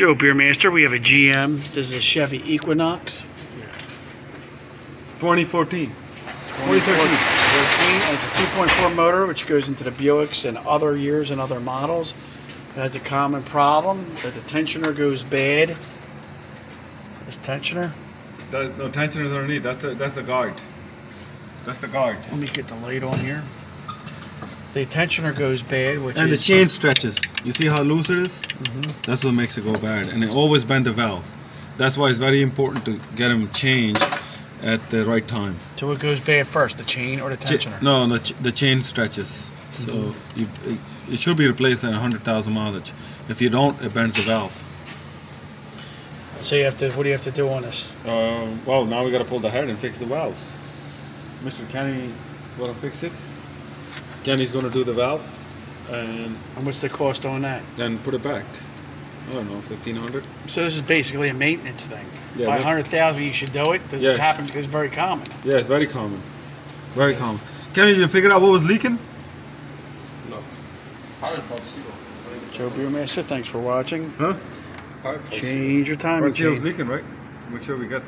Joe Beermaster, we have a GM. This is a Chevy Equinox. 2014. 2013. It's a 2.4 motor, which goes into the Buicks and other years and other models. It has a common problem that the tensioner goes bad. This tensioner. That, no tensioner is underneath. That's the that's the guard. That's the guard. Let me get the light on here. The tensioner goes bad, which And the is chain stretches. You see how loose it is? That's what makes it go bad. And it always bend the valve. That's why it's very important to get them changed at the right time. So what goes bad first, the chain or the Cha- tensioner? no, the, ch- the chain stretches. So you, it, it should be replaced at 100,000 mileage. If you don't, it bends the valve. So you have to. What do you have to do on this? Uh, well, now we got to pull the head and fix the valves. Mr. Kenny, want to fix it? Kenny's going to do the valve and And what's the cost on that? then put it back. I don't know, 1500 So this is basically a maintenance thing. Yeah, By that- 100,000, you should do it. Does Yes. this happen? It's very common. Yeah, it's very common. Very common. Kenny, you figured out what was leaking? No. Joe Beermaster, thanks for watching. Huh? Change your time. Let's see Change. what's leaking, right? Make sure we get